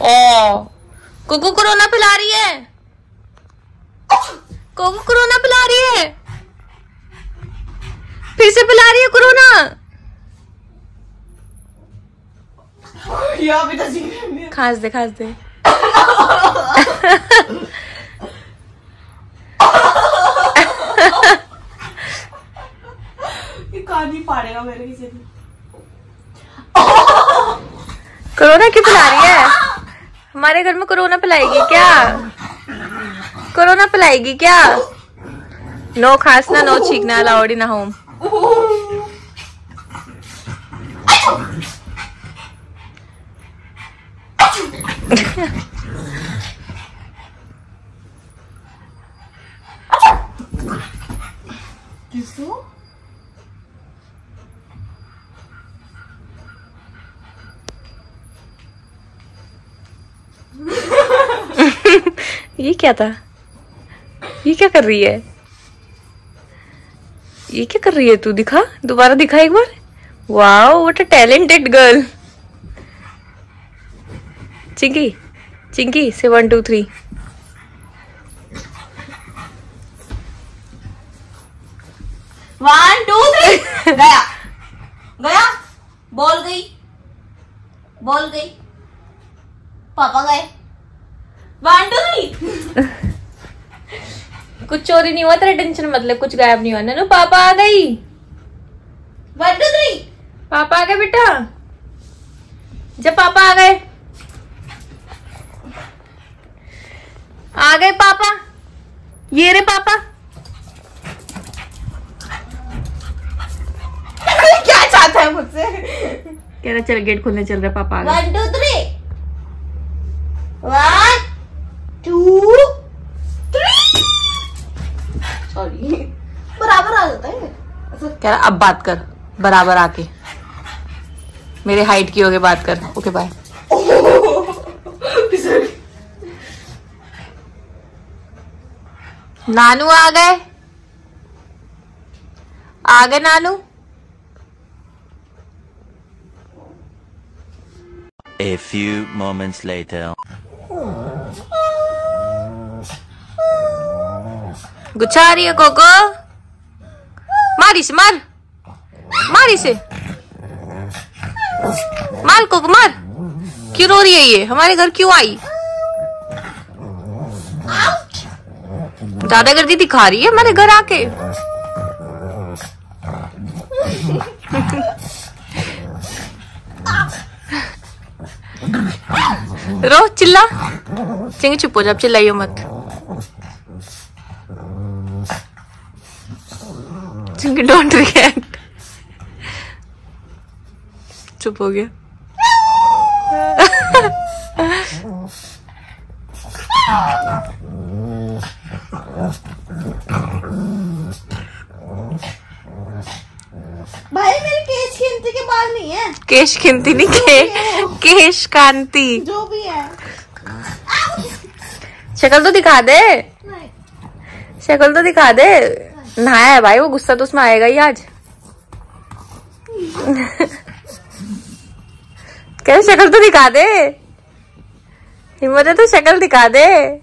Cocoa corona पिला रही है? कोको कोरोना पिला रही है? फिर से पिला रही है कोरोना? या बेटा दे खांस दे। फाड़ेगा मेरे किसी कोरोना क्यों पिला रही है? हमारे घर में कोरोना पिलाएगी क्या? कोरोना पिलाएगी क्या? नो खांसना नो छींकना अलाउड इन होम किसको? ये क्या था? ये क्या कर रही है? ये क्या कर रही है तू? दिखा? दोबारा दिखा एक बार। Wow what a talented girl Chinki Chinki से one two three one two three गया। गया? बोल गई। बोल गई। पापा गए। वन टू थ्री कुछ चोरी नहीं हुआ तेरा टेंशन मतलब कुछ गायब नहीं हुआ। ननू पापा आ गई? वन टू थ्री पापा आ गए बेटा? जब पापा आ गए। आ गए पापा। ये रे पापा। क्या चाहता है मुझसे? कह रहा चल गेट खोलने चल रहा पापा आ गए। One two three. कह रहा अब बात कर बराबर आके। मेरे हाइट की होगी बात कर ओके बाय नानू आ गए? आ गए नानू? A few moments later. गुच्छा आ रही है कोको? मारी। से मार मारी मार कोको मार। क्यों रो रही है ये? हमारे घर क्यों आई? दादागर्दी दिखा रही है हमारे घर आके। रो, चिल्ला। चिंगी चुप हो जा, अब चिल्लाइयो मत। डोंट रिएक्ट चुप हो गया। भाई मेरे केस खींचने के बाल नहीं है। केश खिंती नहीं के केश कांति। जो भी है। शक्ल तो दिखा दे। शक्ल तो दिखा दे। नहाया है भाई, वो गुस्सा तो उसमें आएगा ही आज। कैसे शक्ल तो दिखा दे? हिम्मत है तो शक्ल दिखा दे।